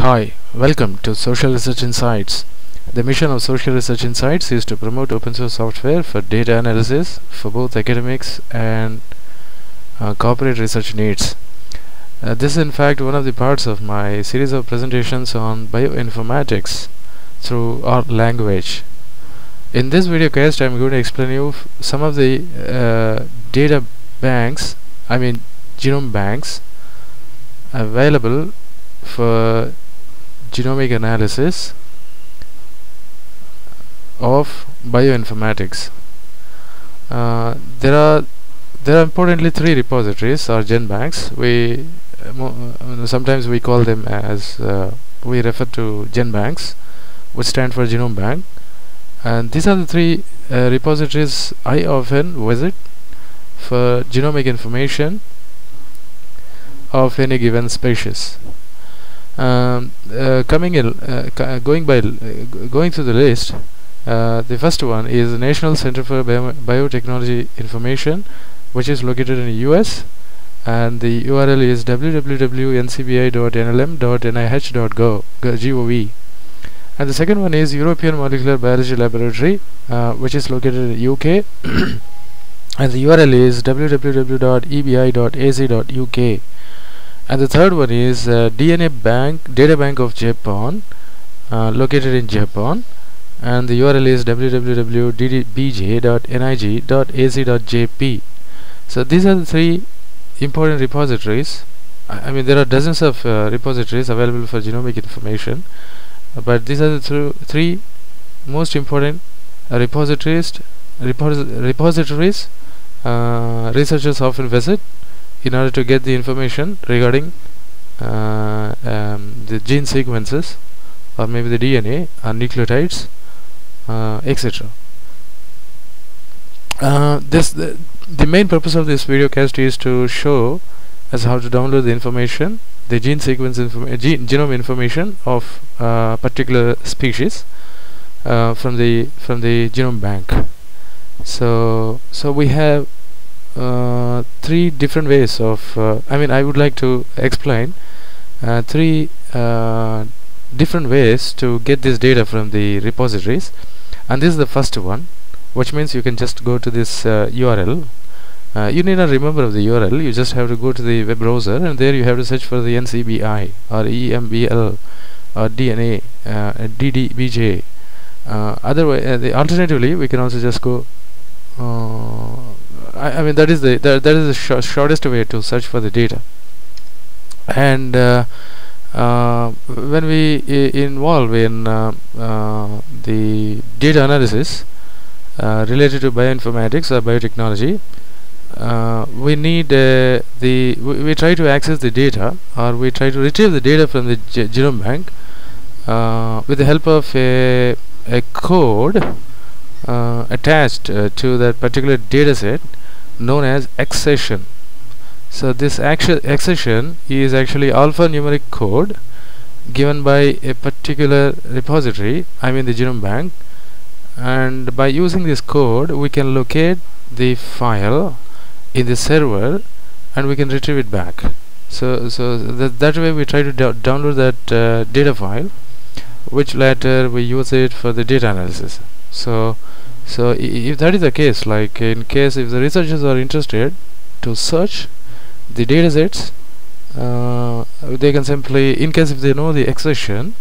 Hi, welcome to Social Research Insights. The mission of Social Research Insights is to promote open source software for data analysis for both academics and uh, corporate research needs. Uh, this is in fact one of the parts of my series of presentations on bioinformatics through R language. In this video cast I am going to explain you some of the uh, data banks, I mean genome banks available for genomic analysis of bioinformatics. Uh, there are there are importantly three repositories or GenBanks. We uh, sometimes we call them as uh, we refer to GenBanks, which stand for Genome Bank. And these are the three uh, repositories I often visit for genomic information of any given species. Um, uh, coming in, uh, going by going through the list, uh, the first one is the National Center for Bio Biotechnology Information, which is located in the US, and the URL is www.ncbi.nlm.nih.gov. And the second one is European Molecular Biology Laboratory, uh, which is located in the UK, and the URL is www.ebi.ac.uk and the third one is uh, DNA Bank Data Bank of Japan uh, located in Japan. And the URL is www.ddbj.nig.ac.jp so these are the three important repositories. I, I mean there are dozens of uh, repositories available for genomic information. But these are the th three most important uh, repositories repos repositories uh, researchers often visit in order to get the information regarding uh, um, the gene sequences or maybe the DNA or nucleotides uh, etc. Uh, this the, the main purpose of this video cast is to show as how to download the information the gene sequence informa gene genome information of uh, particular species uh, from the from the genome bank so so we have uh, three different ways of uh, I mean I would like to explain. Uh, three uh, different ways to get this data from the repositories. And this is the first one which means you can just go to this URL uh, you need not remember of the URL you just have to go to the web browser and there you have to search for the NCBI or EMBL or DNA uh, DDBJ uh, otherwise the alternatively we can also just go I, I, mean that is the that, that is the sh shortest way to search for the data. And uh, uh, when we involve in uh, uh, the data analysis uh, related to bioinformatics or biotechnology we need the we, we, try to access the data or we try to retrieve the data from the genome bank with the help of a, a code attached to that particular data set known as accession. So this accession is actually alphanumeric code given by a particular repository I mean the genome bank. And by using this code we can locate the file in the server and we can retrieve it back. So so that, that way we try to download that uh, data file which later we use it for the data analysis. So so if that is the case like in case if the researchers are interested to search the datasets uh, they can simply in case if they know the accession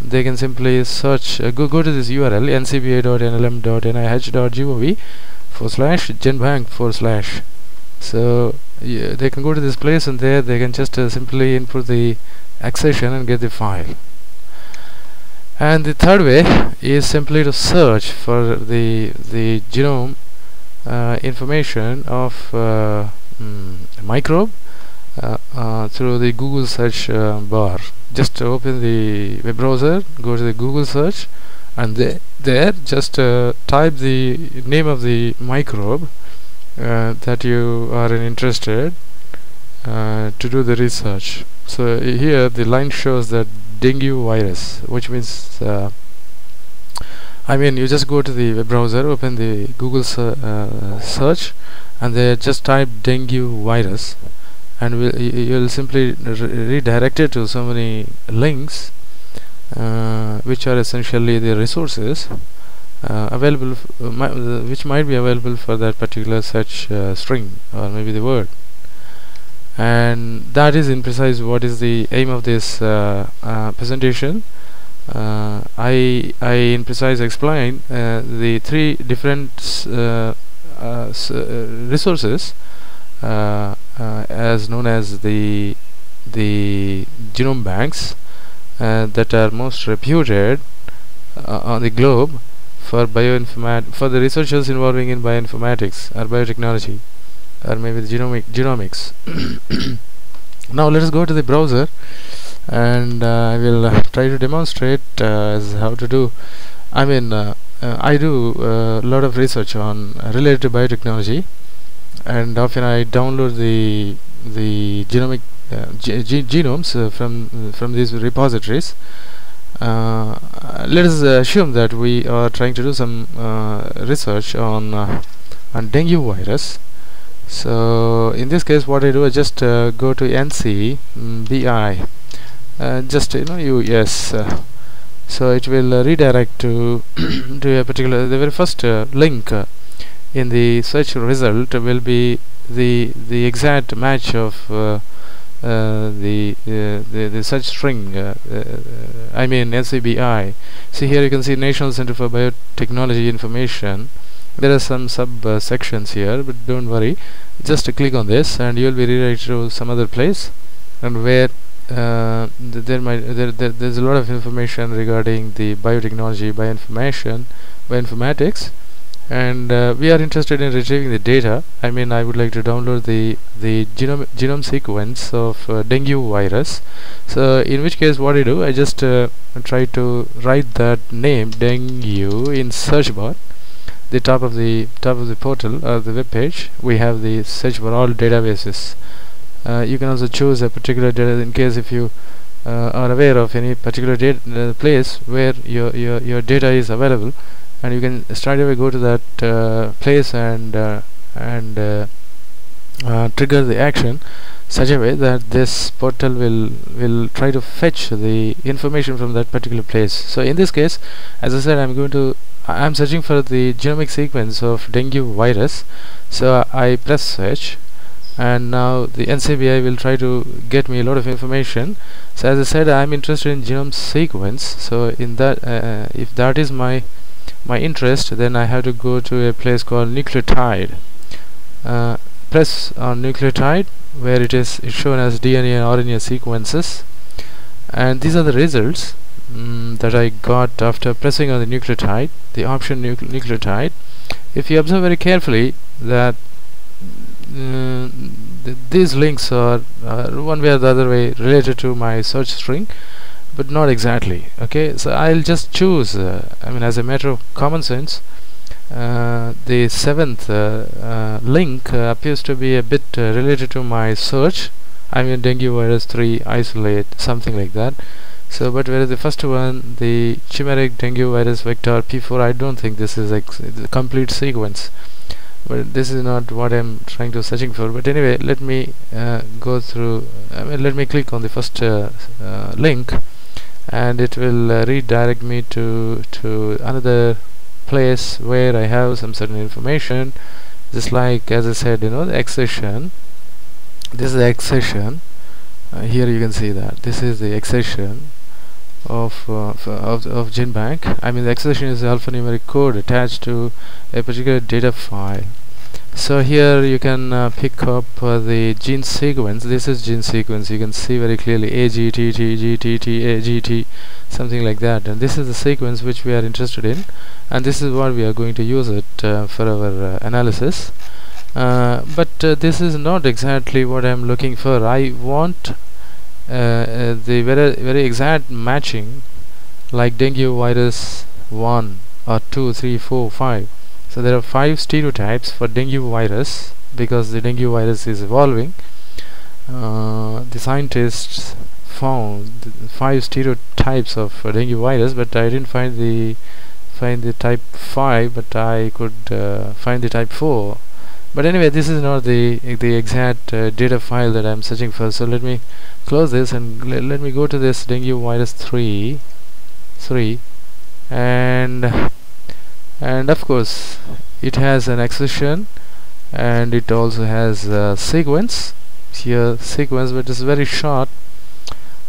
they can simply search uh, go, go to this URL ncbi.nlm.nih.gov for slash genbank for slash. So yeah, they can go to this place and there they can just uh, simply input the accession and get the file and the third way is simply to search for the the genome uh, information of uh, mm, microbe uh, uh, through the Google search uh, bar. Just open the web browser go to the Google search and th there just uh, type the name of the microbe that you are interested to do the research. So here the line shows that dengue virus which means uh, I mean you just go to the web browser open the Google uh, search and they just type dengue virus and we'll, you'll simply re redirect it to so many links uh, which are essentially the resources uh, available mi which might be available for that particular search uh, string or maybe the word and that is in precise what is the aim of this uh, uh, presentation. Uh, I I in precise explain uh, the three different uh, uh, resources as known as the the genome banks that are most reputed on the globe for bioinformat for the researchers involving in bioinformatics or biotechnology or maybe the genomic genomics. Now let us go to the browser and uh, I will uh, try to demonstrate uh, as how to do. I mean uh, uh, I do a lot of research on related to biotechnology and often I download the the genomic genomes from from these repositories. Uh, let us assume that we are trying to do some uh, research on uh, on dengue virus so in this case what I do is just uh, go to NC mm, BI uh, just you know US uh, so it will redirect to to a particular the very first link in the search result will be the the exact match of uh, the, uh, the the search string uh, I mean NCBI see here you can see National Center for Biotechnology Information there are some sub uh, sections here but don't worry. Just click on this and you'll be redirected to some other place and where uh, th there might there, there, there's a lot of information regarding the biotechnology bioinformation bioinformatics. And uh, we are interested in retrieving the data. I mean I would like to download the the genome genome sequence of uh, dengue virus. So in which case what I do I just uh, try to write that name dengue in search bar the top of the top of the portal or the web page we have the search for all databases. Uh, you can also choose a particular data in case if you uh, are aware of any particular uh, place where your, your your data is available and you can straight away go to that uh, place and uh, and uh, uh, trigger the action such a way that this portal will will try to fetch the information from that particular place. So in this case as I said I'm going to I'm searching for the genomic sequence of dengue virus. So I press search and now the NCBI will try to get me a lot of information. So as I said I'm interested in genome sequence. So in that uh, if that is my my interest then I have to go to a place called nucleotide. Uh, press on nucleotide where it is shown as DNA and RNA sequences. And these are the results mm, that I got after pressing on the nucleotide the option nucleotide. If you observe very carefully that uh, th these links are one way or the other way related to my search string but not exactly okay? So I'll just choose uh, I mean as a matter of common sense uh, the seventh uh, uh link appears to be a bit related to my search. I mean dengue virus 3 isolate something like that so but whereas the first one? The chimeric dengue virus vector P4 I don't think this is a complete sequence. But this is not what I'm trying to searching for. But anyway let me go through I mean, let me click on the first link and it will uh, redirect me to to another place where I have some certain information. Just like as I said you know the accession. This is the accession. Uh, here you can see that. This is the accession of uh, of, of GenBank I mean the accession is alphanumeric code attached to a particular data file. So here you can uh, pick up uh, the gene sequence. This is gene sequence. You can see very clearly AGTT GTT AGT something like that. And this is the sequence which we are interested in. And this is what we are going to use it uh, for our uh, analysis. Uh, but uh, this is not exactly what I'm looking for. I want the very very exact matching like dengue virus 1 or 2 3 4 5 so there are five stereotypes for dengue virus because the dengue virus is evolving. Uh, the scientists found five stereotypes of uh, dengue virus but I didn't find the find the type 5 but I could uh, find the type 4 but anyway this is not the the exact uh, data file that I'm searching for. So let me close this and let me go to this dengue virus 3 3 and and of course it has an accession and it also has a sequence here sequence but it's very short.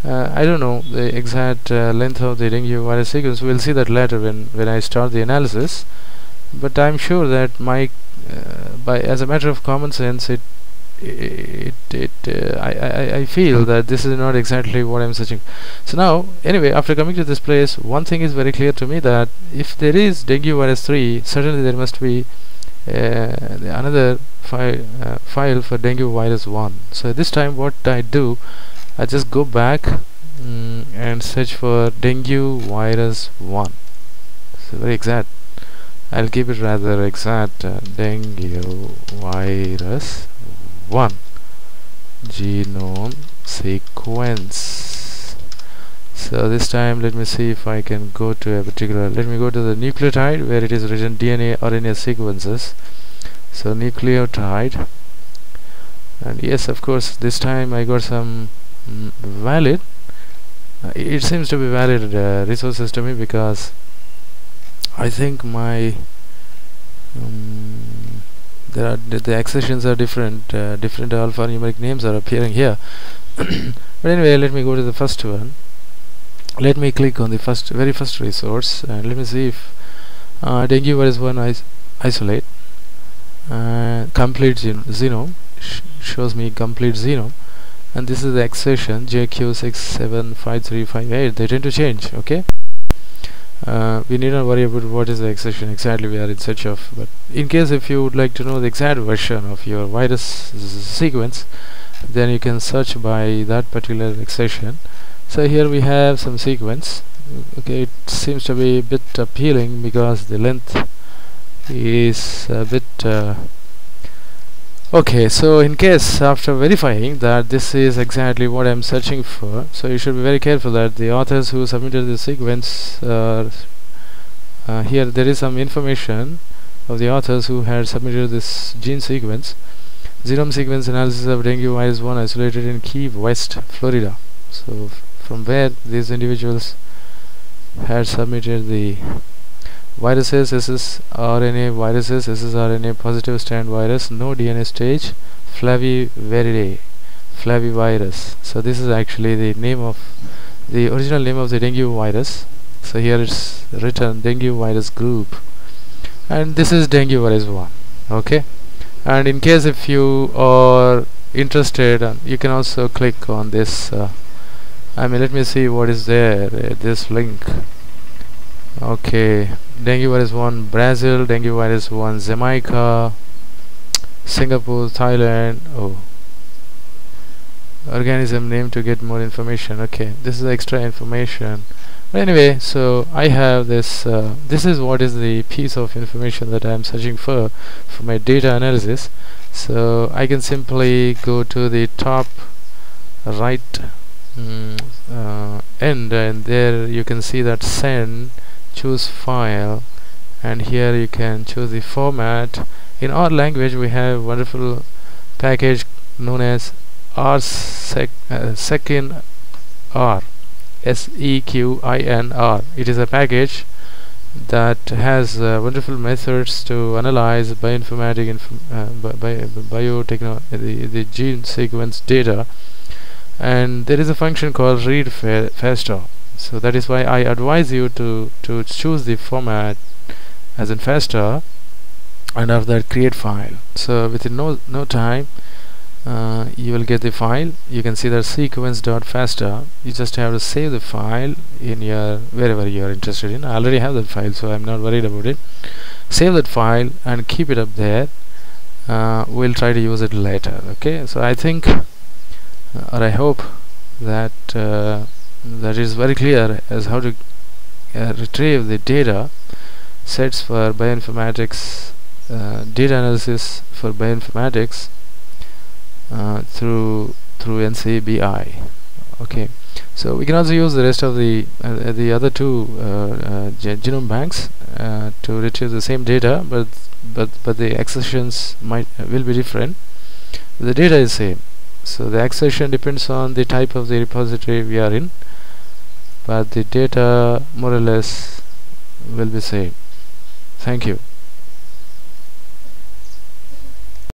Uh, I don't know the exact uh, length of the dengue virus sequence. We'll see that later when when I start the analysis. But I'm sure that my uh, by as a matter of common sense it it, it uh, I, I, I feel that this is not exactly what I'm searching so now anyway after coming to this place one thing is very clear to me that if there is dengue virus 3 certainly there must be uh, another file uh, file for dengue virus 1 so this time what I do I just go back mm, and search for dengue virus 1 so very exact I'll keep it rather exact. Uh, dengue virus 1 genome sequence. So this time let me see if I can go to a particular let me go to the nucleotide where it is written DNA or RNA sequences. So nucleotide. And yes of course this time I got some mm, valid. Uh, it seems to be valid uh, resources to me because I think my um, there are the, the accessions are different uh, different alphanumeric names are appearing here. But anyway let me go to the first one. Let me click on the first very first resource and let me see if uh, dengue virus 1 is isolate uh, complete genome sh shows me complete genome. And this is the accession JQ675358 they tend to change okay uh, we need not worry about what is the accession exactly we are in search of but in case if you would like to know the exact version of your virus sequence then you can search by that particular accession so here we have some sequence. Okay it seems to be a bit appealing because the length is a bit uh, okay so in case after verifying that this is exactly what I'm searching for so you should be very careful that the authors who submitted the sequence uh, uh, here. There is some information of the authors who had submitted this gene sequence. Genome sequence analysis of dengue virus 1 isolated in Key West Florida. So from where these individuals had submitted the viruses this is RNA viruses this is RNA positive strand virus no DNA stage flaviviridae flavivirus. So this is actually the name of the original name of the dengue virus. So here it's written dengue virus group. And this is dengue virus 1 okay? And in case if you are interested uh, you can also click on this uh, I mean let me see what is there uh, this link okay. Dengue virus 1 Brazil. Dengue virus 1 Jamaica. Singapore Thailand. Oh. Organism name to get more information. Okay. This is extra information. But anyway so I have this uh, this is what is the piece of information that I'm searching for for my data analysis. So I can simply go to the top right mm, uh, end and there you can see that send choose file and here you can choose the format. In R language we have wonderful package known as r sec uh, r s e q i n r. It is a package that has uh, wonderful methods to analyze bioinformatic inf uh, bi biotechno the, the gene sequence data. And there is a function called read fa fasta so that is why I advise you to to choose the format as in FASTA and after that create file. So within no no time uh, you will get the file. You can see that sequence.fasta you just have to save the file in your wherever you are interested in. I already have that file so I'm not worried about it. Save that file and keep it up there. Uh, we'll try to use it later okay? So I think or I hope that uh, that is very clear as how to uh, retrieve the data sets for bioinformatics uh, data analysis for bioinformatics uh, through through NCBI okay. So we can also use the rest of the uh, the other two uh, uh, genome banks to retrieve the same data but but but the accessions might will be different. The data is same. So the accession depends on the type of the repository we are in but the data more or less will be same. Thank you